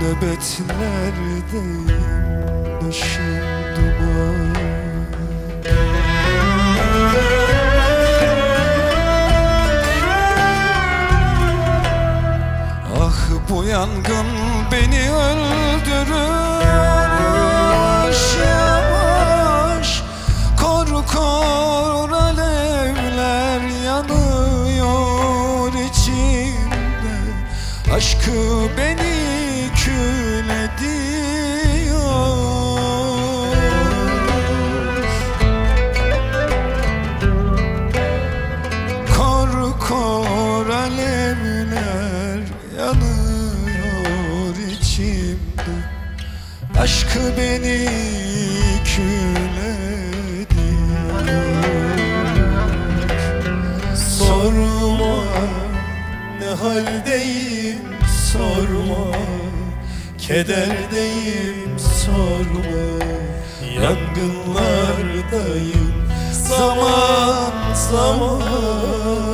Speaker 1: Nöbetlerdeyim başım duman. Ah bu yangın beni öldürür Yavaş yavaş. Kor kor Aşkı beni kül ediyor. Kor kor alevler yanıyor içimde. Aşkı beni kül ediyor. Sorma ne haldeyim Kederdeyim sorma. Yangınlardayım. Zaman zaman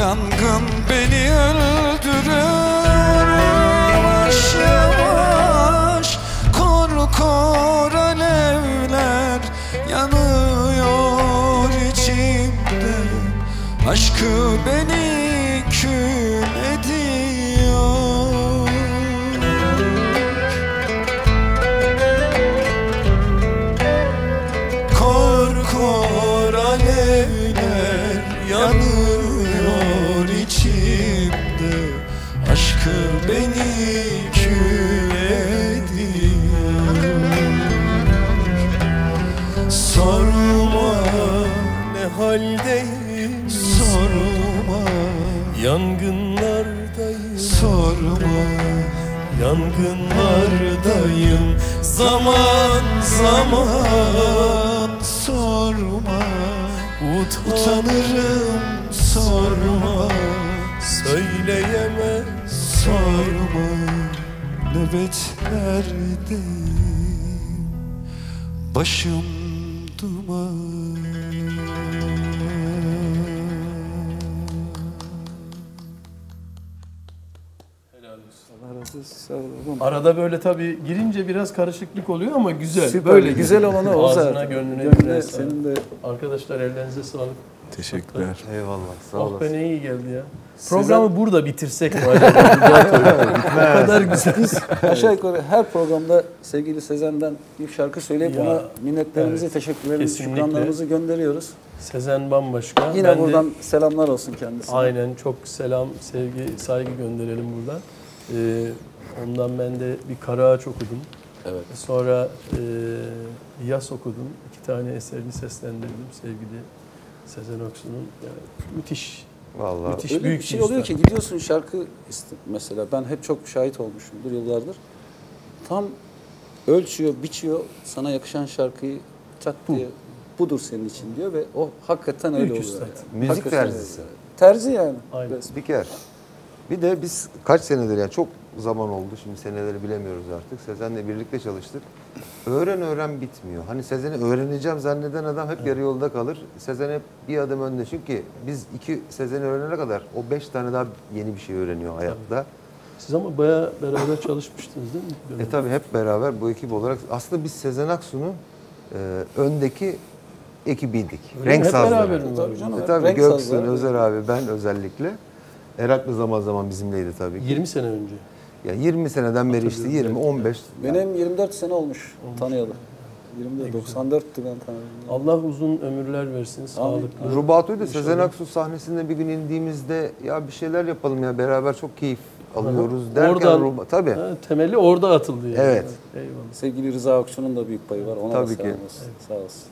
Speaker 1: yangın beni öldürür. Yavaş yavaş kor kor alevler yanıyor içimde. Aşkı beni
Speaker 10: Yangınlardayım. Zaman zaman.
Speaker 1: Sorma.
Speaker 10: Utanırım.
Speaker 1: Sorma.
Speaker 10: Söyleyemem
Speaker 1: Sorma. Nöbetlerdeyim Başım
Speaker 2: Sağ olun.
Speaker 7: Arada böyle tabii girince biraz karışıklık oluyor ama güzel.
Speaker 2: Süper.
Speaker 7: Böyle
Speaker 2: güzel olanı o
Speaker 7: Ağzına,
Speaker 2: zaten.
Speaker 7: gönlüne,
Speaker 2: Gönlüne,
Speaker 7: sağlık.
Speaker 2: senin de
Speaker 7: Arkadaşlar ellerinize sağlık.
Speaker 6: Teşekkürler.
Speaker 4: Eyvallah sağ
Speaker 7: Oh
Speaker 4: olasın.
Speaker 7: be ne iyi geldi ya. Programı burada bitirsek mi <laughs> acaba? o kadar güzel.
Speaker 2: aşağı yukarı her programda sevgili Sezen'den bir şarkı söyleyip
Speaker 7: Ya,
Speaker 2: ona minnetlerimizi,
Speaker 7: evet.
Speaker 2: teşekkürlerimizi,
Speaker 7: Kesinlikle.
Speaker 2: şükranlarımızı gönderiyoruz.
Speaker 7: Sezen bambaşka.
Speaker 2: Yine
Speaker 7: Ben de-
Speaker 2: buradan selamlar olsun kendisine.
Speaker 7: Aynen çok selam, sevgi, saygı gönderelim buradan. Ee, ondan ben de bir kara ağaç okudum.
Speaker 2: Evet.
Speaker 7: Sonra e, yas okudum. İki tane eserini seslendirdim sevgili Sezen Aksu'nun. Yani müthiş,
Speaker 4: Vallahi
Speaker 7: müthiş
Speaker 2: Öyle
Speaker 7: büyük
Speaker 2: bir şey
Speaker 7: bir
Speaker 2: oluyor
Speaker 7: usta.
Speaker 2: ki gidiyorsun şarkı mesela ben hep çok şahit olmuşumdur yıllardır. Tam ölçüyor, biçiyor sana yakışan şarkıyı çat diye budur senin için diyor ve o hakikaten öyle oluyor.
Speaker 7: üstad.
Speaker 2: yani.
Speaker 4: Müzik terzisi.
Speaker 2: Terzi yani.
Speaker 7: Aynen.
Speaker 4: Spiker. Bir de biz kaç senedir yani çok zaman oldu şimdi seneleri bilemiyoruz artık. Sezen'le birlikte çalıştık. Öğren öğren bitmiyor. Hani Sezen'i öğreneceğim zanneden adam hep yarı yolda kalır. Sezen hep bir adım önde. Çünkü biz iki Sezen'i öğrenene kadar o beş tane daha yeni bir şey öğreniyor hayatta.
Speaker 7: Siz ama bayağı beraber çalışmıştınız değil mi?
Speaker 4: E tabi hep beraber bu ekip olarak aslında biz Sezen Aksu'nun e, öndeki ekibiydik.
Speaker 7: Öyle mi?
Speaker 4: Renk
Speaker 7: Hep
Speaker 4: sazları.
Speaker 7: beraber
Speaker 2: Tabii canım.
Speaker 4: E tabii
Speaker 2: Renk
Speaker 4: Göksun. Özer abi, ben özellikle. Eraklı zaman zaman bizimleydi tabii ki.
Speaker 7: 20 sene önce.
Speaker 4: Ya 20 seneden beri işte 20, 15.
Speaker 2: Benim 24 sene olmuş tanıyalı. 24, 94'tü ben tanıdım.
Speaker 7: Allah uzun ömürler versin, sağlıklı.
Speaker 4: Rubato'yu da Sezen Aksu sahnesinde bir gün indiğimizde ya bir şeyler yapalım ya beraber çok keyif alıyoruz derken
Speaker 7: Oradan-
Speaker 4: Ruba, tabii.
Speaker 7: Ha, temeli orada atıldı yani.
Speaker 4: Evet.
Speaker 7: Eyvallah.
Speaker 2: Sevgili Rıza Akçu'nun da büyük payı var. Ona
Speaker 4: Tabii
Speaker 2: da
Speaker 4: ki.
Speaker 2: olsun. Sağ olsun.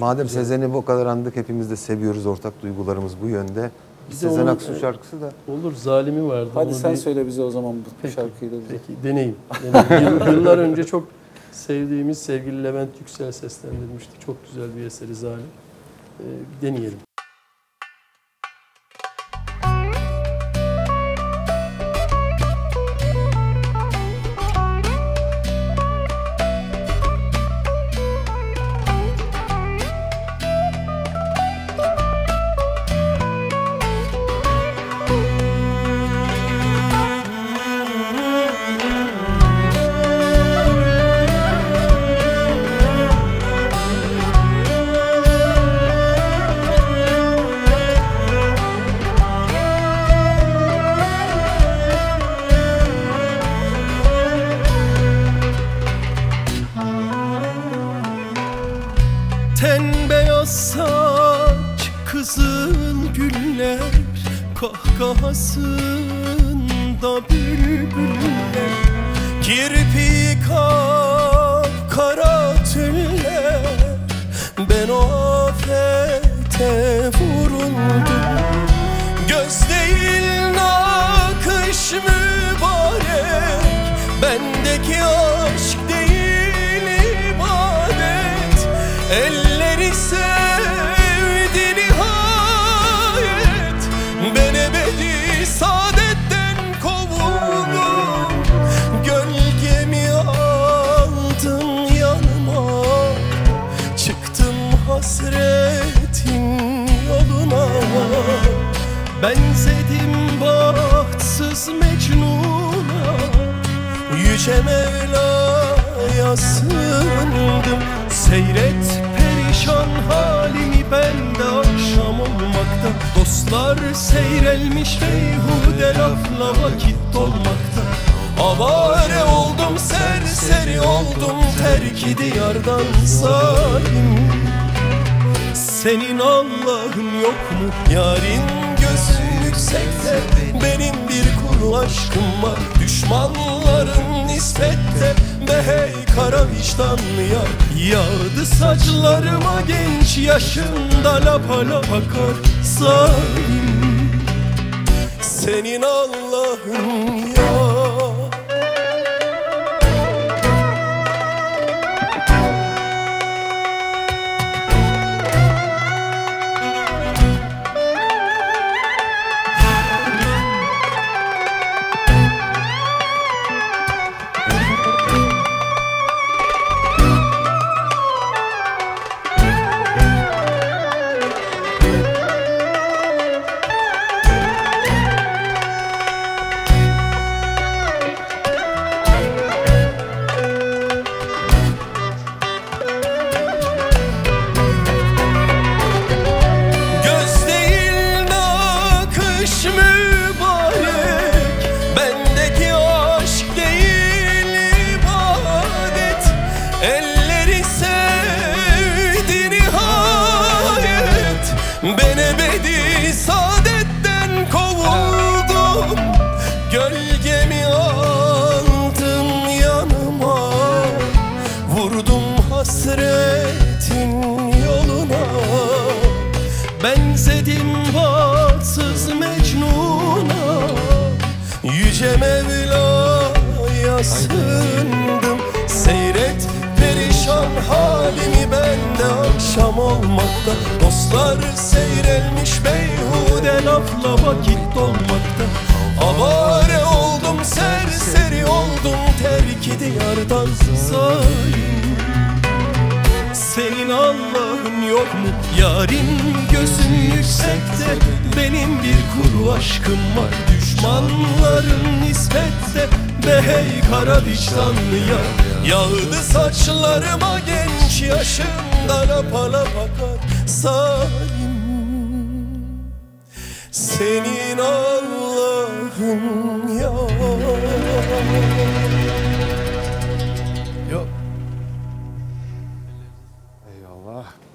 Speaker 4: Madem Sezen'i bu kadar andık hepimiz de seviyoruz ortak duygularımız bu yönde. Sezen Aksu şarkısı da
Speaker 7: Olur zalimi vardı.
Speaker 2: Hadi
Speaker 7: Onu
Speaker 2: sen
Speaker 7: bir-
Speaker 2: söyle bize o zaman bu
Speaker 7: Peki,
Speaker 2: şarkıyı da bize.
Speaker 7: Peki deneyim. deneyim. Yıl- Yıllar önce çok sevdiğimiz sevgili Levent Yüksel seslendirmişti. Çok güzel bir eseri zalim. Bir deneyelim.
Speaker 10: Seyret perişan halimi ben de akşam olmakta. Dostlar seyrelmiş beyhude lafla vakit dolmakta. Avare oldum serseri oldum terk diyardan zalim senin Allah'ın yok mu? Yarın gözü yüksekte Benim bir kuru aşkım var. Düşmanların
Speaker 7: nispette Be hey kara vicdanlı yar Yağdı saçlarıma genç yaşımda lapa lapa kar Zalim senin Allah'ın ya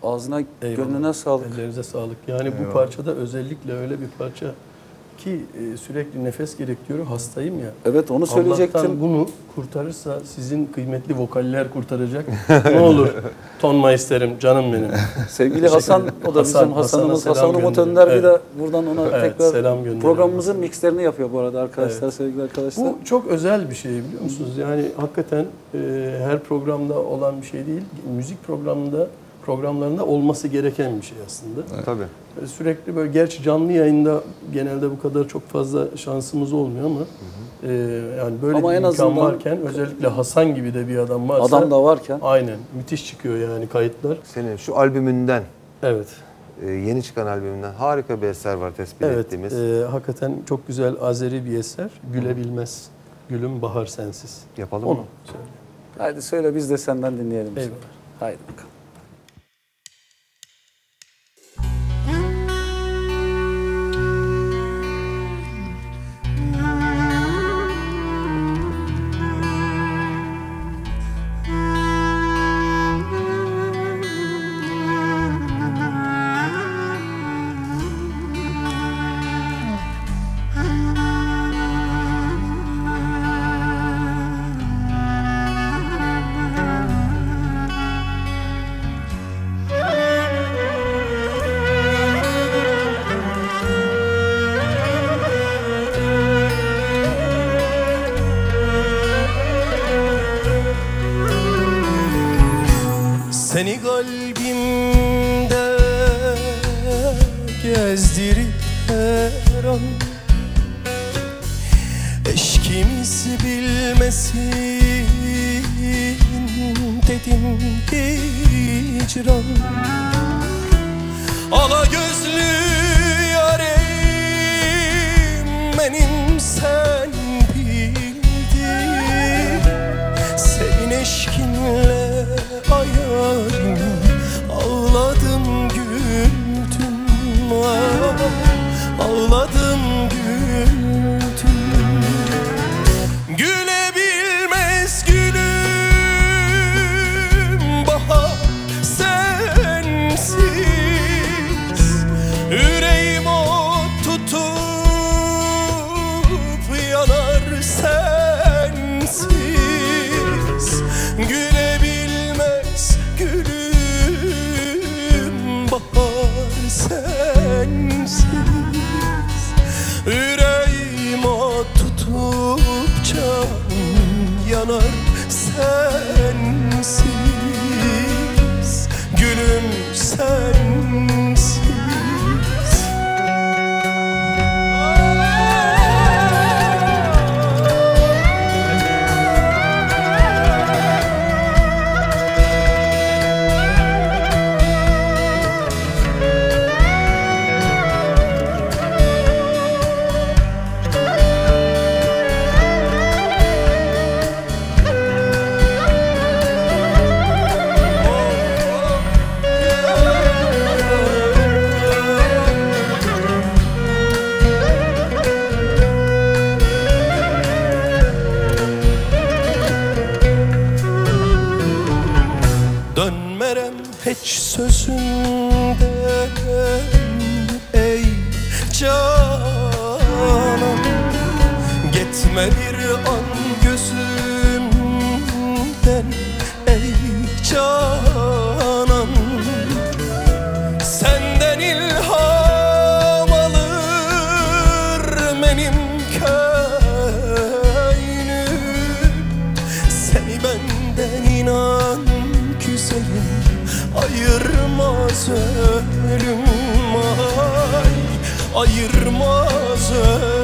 Speaker 2: Ağzına
Speaker 6: Eyvallah.
Speaker 2: gönlüne sağlık.
Speaker 6: Ellerinize sağlık. Yani bu parçada özellikle öyle bir parça ki e, sürekli nefes gerektiriyor. Hastayım ya.
Speaker 2: Evet onu söyleyecektim.
Speaker 6: Allah'tan bunu kurtarırsa sizin kıymetli vokaller kurtaracak. <laughs> ne olur tonma isterim canım benim.
Speaker 2: Sevgili Hasan, o da
Speaker 6: Hasan,
Speaker 2: bizim Hasan'ımız. Hasan Umut. Önder bir de buradan ona
Speaker 6: Evet,
Speaker 2: tekrar
Speaker 6: selam
Speaker 2: programımızın mixlerini yapıyor bu arada arkadaşlar,
Speaker 6: Evet.
Speaker 2: sevgili arkadaşlar.
Speaker 6: Bu çok özel bir şey biliyor musunuz? Yani hakikaten e, her programda olan bir şey değil. Müzik programında programlarında olması gereken bir şey aslında.
Speaker 4: Tabii.
Speaker 6: E, Sürekli böyle gerçi canlı yayında genelde bu kadar çok fazla şansımız olmuyor ama e, yani böyle
Speaker 2: Ama
Speaker 6: bir
Speaker 2: en
Speaker 6: imkan
Speaker 2: azından-
Speaker 6: varken özellikle Hasan gibi de bir adam varsa
Speaker 2: Adam da varken
Speaker 6: aynen müthiş çıkıyor yani kayıtlar.
Speaker 4: Senin şu albümünden,
Speaker 6: Evet.
Speaker 4: e, yeni çıkan albümünden harika bir eser var tespit
Speaker 6: Evet.
Speaker 4: ettiğimiz.
Speaker 6: e, hakikaten çok güzel Azeri bir eser. Gülebilmez. Gülüm bahar sensiz.
Speaker 4: Yapalım
Speaker 6: Onu
Speaker 4: mı?
Speaker 6: söyle.
Speaker 2: Haydi söyle biz de senden dinleyelim.
Speaker 6: Eyvallah.
Speaker 2: Haydi bakalım.
Speaker 7: Ala gözlü yarim benim sen bildin. Senin eşkinle ayarım
Speaker 10: Ayırmaz ölüm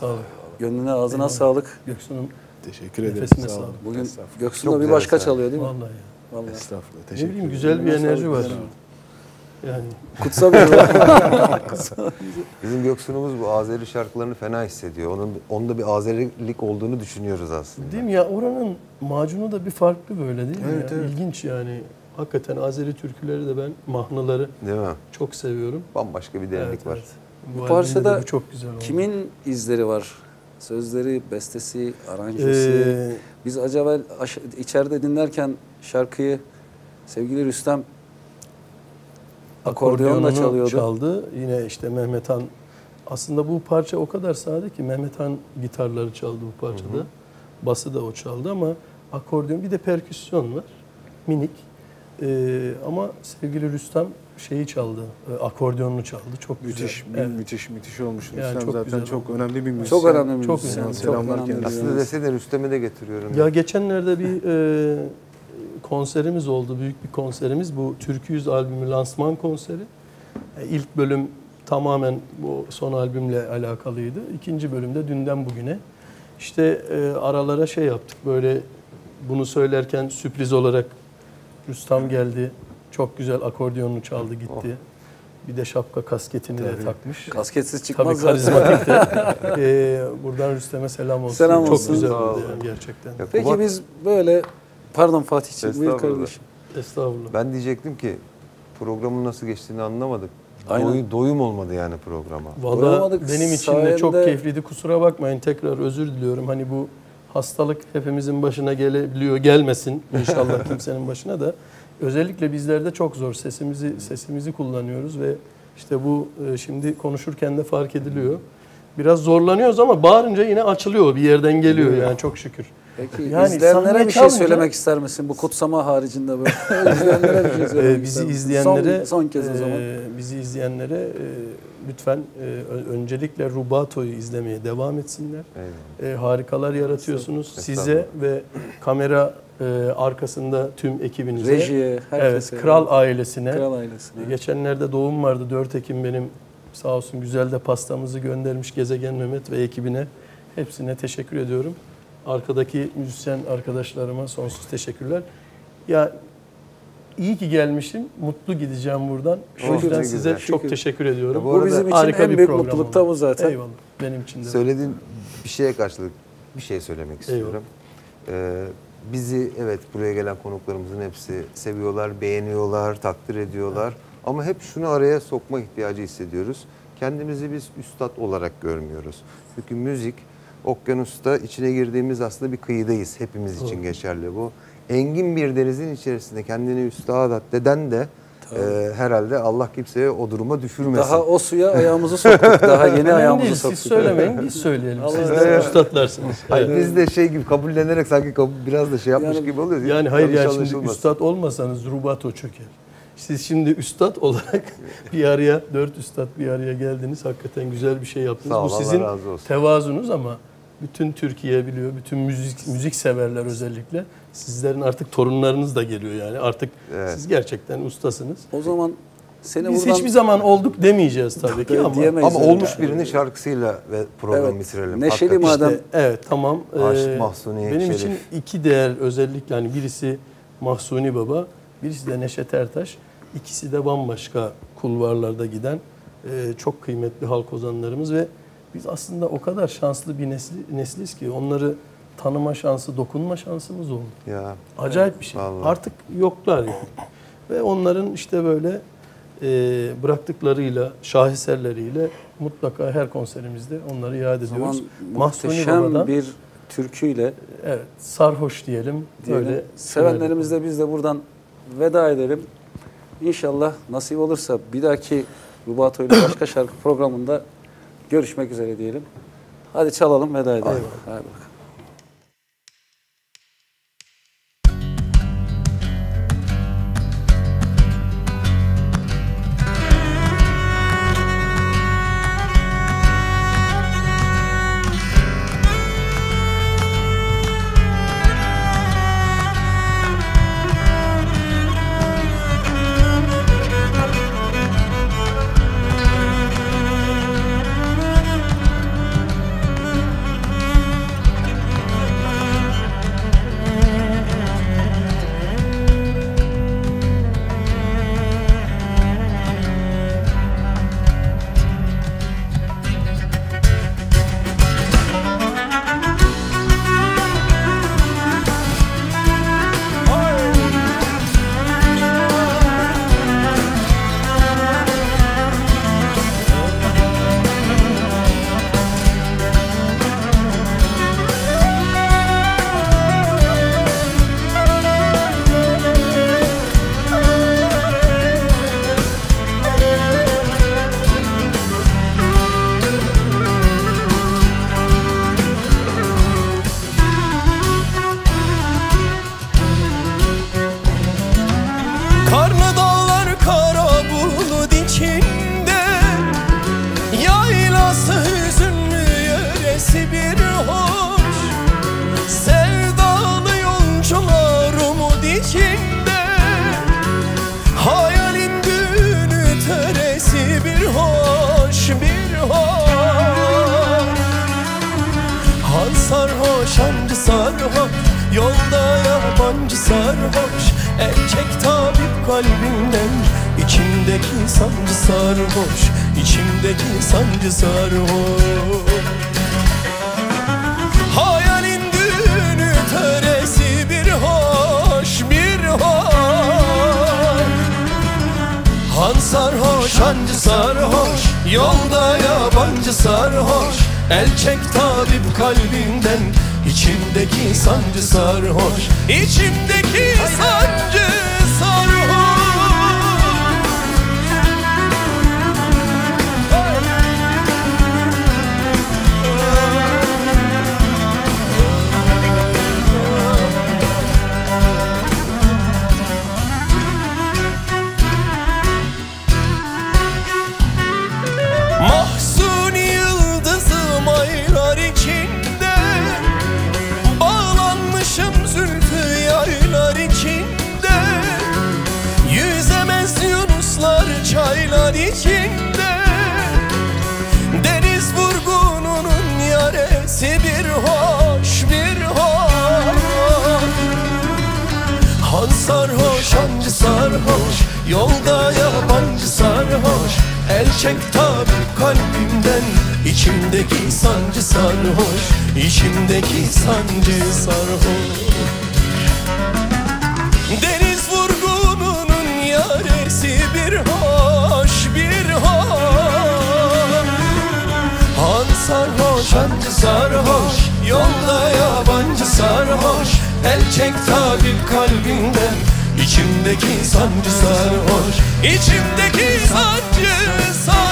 Speaker 7: sağlık.
Speaker 2: Gönlüne ağzına sağlık.
Speaker 7: Göksu'nun
Speaker 6: Teşekkür ederim.
Speaker 7: Nefesine
Speaker 6: Sağ olun.
Speaker 7: sağlık.
Speaker 2: Bugün
Speaker 6: Estağfurullah.
Speaker 2: Göksun
Speaker 4: Çok
Speaker 2: da bir başka çalıyor değil mi?
Speaker 7: vallahi ya.
Speaker 2: Vallahi.
Speaker 6: Estağfurullah.
Speaker 7: Ne
Speaker 6: Teşekkür
Speaker 7: bileyim
Speaker 6: ederim.
Speaker 7: güzel bir enerji var. Yani
Speaker 2: Kutsal bir <laughs> <laughs>
Speaker 4: Bizim Göksun'umuz bu Azeri şarkılarını fena hissediyor. Onun onda bir Azerilik olduğunu düşünüyoruz aslında.
Speaker 7: değil mi ya oranın macunu da bir farklı böyle değil mi?
Speaker 4: Evet,
Speaker 7: ya?
Speaker 4: evet.
Speaker 7: İlginç yani. Hakikaten Azeri türküleri de ben mahnaları
Speaker 4: Değil mi?
Speaker 7: çok seviyorum.
Speaker 4: Bambaşka bir derinlik
Speaker 7: Evet,
Speaker 4: var.
Speaker 7: evet.
Speaker 2: Bu
Speaker 7: de
Speaker 2: parçada
Speaker 7: bu çok güzel oldu.
Speaker 2: Kimin izleri var? Sözleri, bestesi, aranjesi.
Speaker 7: Ee,
Speaker 2: Biz acaba içeride dinlerken şarkıyı sevgili Rüstem Akordeonla çalıyordu.
Speaker 7: çaldı. Yine işte Mehmet Han aslında bu parça o kadar sade ki Mehmet Han gitarları çaldı bu parçada. Bası da o çaldı ama akordeon bir de perküsyon var. Minik. Ee, ama sevgili Rüstem şeyi çaldı. e, Akordeonunu çaldı. Çok
Speaker 6: Müthiş,
Speaker 7: güzel. Evet.
Speaker 6: müthiş, müthiş olmuş.
Speaker 7: Yani
Speaker 6: Rüstem
Speaker 7: çok
Speaker 6: zaten
Speaker 7: güzel
Speaker 6: çok
Speaker 7: oldu.
Speaker 6: önemli bir müzisyen.
Speaker 2: çok önemli bir
Speaker 7: Çok
Speaker 2: müzisyen.
Speaker 7: güzel.
Speaker 2: Çok
Speaker 6: Selamlar
Speaker 2: önemli bir
Speaker 6: kendisine.
Speaker 4: Aslında deseydin Rüstem'i de getiriyorum.
Speaker 7: Ya geçenlerde bir e, konserimiz oldu. Büyük bir konserimiz. Bu Türkü Yüz albümü lansman konseri. E, ilk bölüm tamamen bu son albümle alakalıydı. İkinci bölümde dünden bugüne. İşte e, aralara şey yaptık. Böyle bunu söylerken sürpriz olarak Rüstem geldi. Çok güzel akordeonunu çaldı gitti. Bir de şapka kasketini de takmış.
Speaker 2: Kasketsiz
Speaker 7: Tabii
Speaker 2: çıkmaz zaten.
Speaker 7: karizmatik de. <laughs> E, buradan Rüstem'e selam olsun.
Speaker 2: Selam
Speaker 7: Çok
Speaker 2: olsun.
Speaker 7: güzel
Speaker 4: Sağ
Speaker 7: oldu yani gerçekten.
Speaker 4: Ya
Speaker 2: Peki
Speaker 4: Kubat,
Speaker 2: biz böyle pardon Fatih'ciğim buyur kardeşim.
Speaker 7: Estağfurullah.
Speaker 4: Ben diyecektim ki programın nasıl geçtiğini anlamadık.
Speaker 2: Aynen.
Speaker 4: Doy- doyum olmadı yani programa.
Speaker 2: Doyamadık.
Speaker 7: benim için de çok keyifliydi. Kusura bakmayın tekrar özür diliyorum. Hani bu hastalık hepimizin başına gelebiliyor. Gelmesin inşallah <laughs> kimsenin başına da. Özellikle bizlerde çok zor. Sesimizi sesimizi kullanıyoruz ve işte bu e, şimdi konuşurken de fark ediliyor. Biraz zorlanıyoruz ama bağırınca yine açılıyor. Bir yerden geliyor yani çok şükür.
Speaker 2: Peki
Speaker 7: Yani
Speaker 2: izleyenlere bir şey söylemek ister misin bu kutsama haricinde böyle? <laughs> izleyenlere bir şey söylemek
Speaker 7: Ee, bizi
Speaker 2: ister misin?
Speaker 7: izleyenlere
Speaker 2: son, son kez o zaman.
Speaker 7: e, bizi izleyenlere e, lütfen e, öncelikle Rubato'yu izlemeye devam etsinler. E, harikalar yaratıyorsunuz. Size ve kamera e, arkasında tüm ekibinize.
Speaker 2: Rejiye, herkese.
Speaker 7: Evet, Kral ailesine.
Speaker 2: Kral ailesine.
Speaker 7: Geçenlerde doğum vardı. 4 Ekim benim sağ olsun güzel de pastamızı göndermiş Gezegen Mehmet ve ekibine. Hepsine teşekkür ediyorum. Arkadaki müzisyen arkadaşlarıma sonsuz teşekkürler. Ya iyi ki gelmişim. Mutlu gideceğim buradan. O yüzden
Speaker 4: ne
Speaker 7: size
Speaker 4: güzel.
Speaker 7: çok
Speaker 2: Şükür.
Speaker 7: teşekkür ediyorum.
Speaker 4: Bu
Speaker 2: Bu
Speaker 4: arada
Speaker 2: bizim için
Speaker 7: Harika
Speaker 2: en
Speaker 7: bir
Speaker 2: büyük mutluluk da bu zaten.
Speaker 7: Eyvallah. Benim için de.
Speaker 4: Söylediğin bir şeye karşılık bir şey söylemek istiyorum. Ee, bizi evet buraya gelen konuklarımızın hepsi seviyorlar, beğeniyorlar, takdir ediyorlar. Ama hep şunu araya sokma ihtiyacı hissediyoruz. Kendimizi biz üstad olarak görmüyoruz. Çünkü müzik okyanusta içine girdiğimiz aslında bir kıyıdayız. Hepimiz için geçerli bu. Engin bir denizin içerisinde kendini üstad addeden de e, herhalde Allah kimseye o duruma düşürmesin.
Speaker 2: Daha o suya ayağımızı soktuk. <laughs> Daha yeni ayağımızı
Speaker 7: değil,
Speaker 2: soktuk.
Speaker 7: siz söylemeyin, biz söyleyelim.
Speaker 2: Allah
Speaker 7: Siz de
Speaker 2: olsun.
Speaker 7: üstadlarsınız.
Speaker 4: Hayır,
Speaker 7: Evet.
Speaker 4: biz de şey gibi kabullenerek sanki kabul, biraz da şey yapmış
Speaker 2: Yani-
Speaker 4: gibi oluyor.
Speaker 7: Yani hayır
Speaker 4: Yanlış
Speaker 7: yani şimdi üstad olmasanız rubato çöker. Siz şimdi üstad olarak <laughs> bir araya, dört üstad bir araya geldiniz. Hakikaten güzel bir şey yaptınız.
Speaker 4: Sağ ol,
Speaker 7: Bu
Speaker 4: Allah
Speaker 7: sizin
Speaker 4: razı olsun.
Speaker 7: tevazunuz ama bütün Türkiye biliyor, bütün müzik müzik severler özellikle. Sizlerin artık torunlarınız da geliyor yani. Artık
Speaker 4: Evet.
Speaker 7: siz gerçekten ustasınız.
Speaker 2: O zaman seni
Speaker 7: Biz
Speaker 2: buradan
Speaker 7: hiçbir zaman olduk demeyeceğiz tabii ki <laughs> ama.
Speaker 4: Ama
Speaker 2: yani.
Speaker 4: olmuş birinin şarkısıyla ve programı
Speaker 2: Evet.
Speaker 4: bitirelim.
Speaker 2: Neşeli
Speaker 4: Hakikaten.
Speaker 2: madem-
Speaker 7: İşte, evet tamam.
Speaker 4: Aşık
Speaker 7: Ee,
Speaker 4: Mahsuni
Speaker 7: Benim
Speaker 4: Şerif.
Speaker 7: için iki değer özellikle hani birisi Mahsuni Baba, birisi de Neşet Ertaş. İkisi de bambaşka kulvarlarda giden e, çok kıymetli halk ozanlarımız ve biz aslında o kadar şanslı bir nesli, nesliz ki onları tanıma şansı, dokunma şansımız oldu.
Speaker 4: Ya
Speaker 7: Acayip bir şey.
Speaker 4: Vallahi.
Speaker 7: Artık yoklar yani. Ve onların işte böyle e, bıraktıklarıyla, şaheserleriyle mutlaka her konserimizde onları iade ediyoruz. Mahsuni
Speaker 2: muhteşem
Speaker 7: Baba'dan
Speaker 2: bir türküyle
Speaker 7: evet, sarhoş diyelim.
Speaker 2: diyelim.
Speaker 7: Böyle
Speaker 2: Sevenlerimiz de biz de buradan veda edelim. İnşallah nasip olursa bir dahaki Rubato ile başka şarkı programında görüşmek üzere diyelim. Hadi çalalım veda edelim. Hadi bakalım.
Speaker 10: Sarhoş Yolda yabancı sarhoş. El çek tabip kalbinden içimdeki sancı sarhoş. İçimdeki sancı sarhoş sarhoş
Speaker 7: Yolda yabancı sarhoş. El çek tabi kalbimden İçimdeki sancı sarhoş. İçimdeki sancı sarhoş. Deniz vurgununun yaresi bir hoş bir hoş. Han sarhoş hancı sarhoş Yolda yabancı sarhoş. El çek tabip kalbinden İçimdeki sancı sarhoş İçimdeki sancı sarhoş